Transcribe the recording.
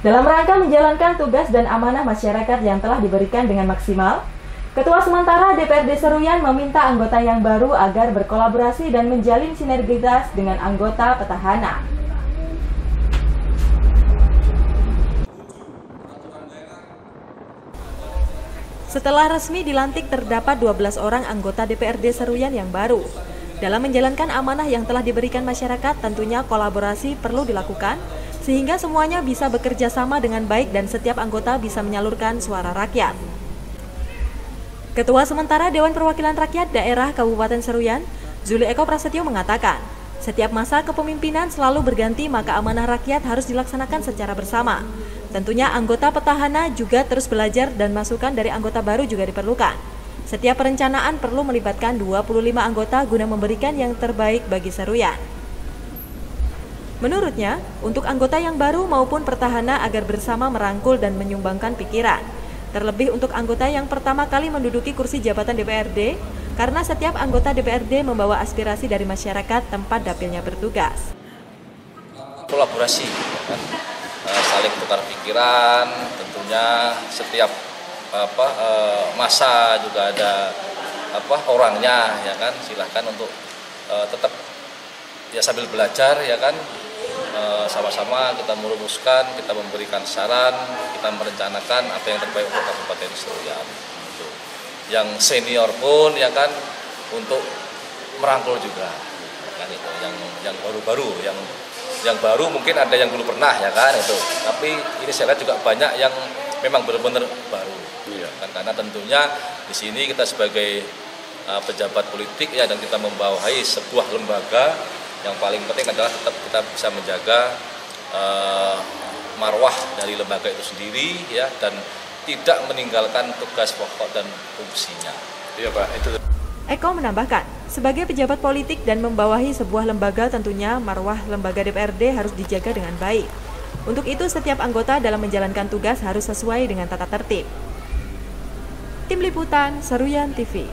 Dalam rangka menjalankan tugas dan amanah masyarakat yang telah diberikan dengan maksimal, Ketua sementara DPRD Seruyan meminta anggota yang baru agar berkolaborasi dan menjalin sinergitas dengan anggota petahana. Setelah resmi dilantik terdapat 12 orang anggota DPRD Seruyan yang baru. Dalam menjalankan amanah yang telah diberikan masyarakat, tentunya kolaborasi perlu dilakukan sehingga semuanya bisa bekerja sama dengan baik dan setiap anggota bisa menyalurkan suara rakyat. Ketua sementara Dewan Perwakilan Rakyat Daerah Kabupaten Seruyan, Zuli Eko Prasetyo mengatakan, setiap masa kepemimpinan selalu berganti maka amanah rakyat harus dilaksanakan secara bersama. Tentunya anggota petahana juga terus belajar dan masukan dari anggota baru juga diperlukan. Setiap perencanaan perlu melibatkan 25 anggota guna memberikan yang terbaik bagi Seruyan. Menurutnya, untuk anggota yang baru maupun pertahana agar bersama merangkul dan menyumbangkan pikiran. Terlebih untuk anggota yang pertama kali menduduki kursi jabatan DPRD, karena setiap anggota DPRD membawa aspirasi dari masyarakat tempat dapilnya bertugas. Kolaborasi, kan? Eh, saling tukar pikiran tentunya setiap apa eh, masa juga ada apa orangnya ya kan silahkan untuk uh, tetap ya sambil belajar ya kan? Sama-sama kita merumuskan kita memberikan saran kita merencanakan apa yang terbaik untuk Kabupaten Seruyan. Gitu. yang senior pun ya kan untuk merangkul juga. Kan itu yang yang baru-baru yang yang baru mungkin ada yang belum pernah ya kan itu. Tapi ini saya lihat juga banyak yang memang benar-benar baru. Iya. kan karena tentunya di sini kita sebagai uh, pejabat politik ya dan kita membawahi sebuah lembaga yang paling penting adalah tetap kita bisa menjaga uh, marwah dari lembaga itu sendiri ya dan tidak meninggalkan tugas pokok dan fungsinya. Iya Pak, itu. Eko menambahkan, sebagai pejabat politik dan membawahi sebuah lembaga tentunya marwah lembaga DPRD harus dijaga dengan baik. Untuk itu setiap anggota dalam menjalankan tugas harus sesuai dengan tata tertib. Tim Liputan Seruyan TV